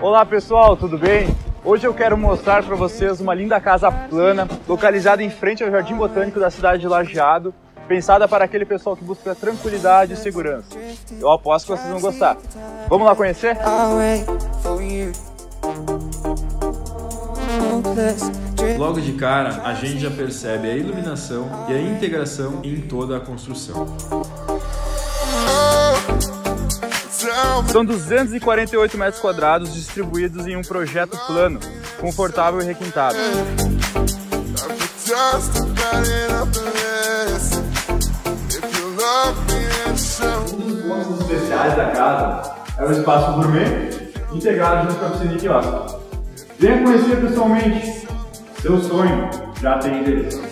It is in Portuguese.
Olá pessoal, tudo bem? Hoje eu quero mostrar para vocês uma linda casa plana, localizada em frente ao Jardim Botânico da cidade de Lajeado, pensada para aquele pessoal que busca tranquilidade e segurança. Eu aposto que vocês vão gostar. Vamos lá conhecer? Logo de cara, a gente já percebe a iluminação e a integração em toda a construção. São 248 metros quadrados distribuídos em um projeto plano, confortável e requintado. Um dos pontos especiais da casa é o espaço gourmet, integrado junto com a piscina de quiosque. Venha conhecer pessoalmente. Seu sonho já tem endereço.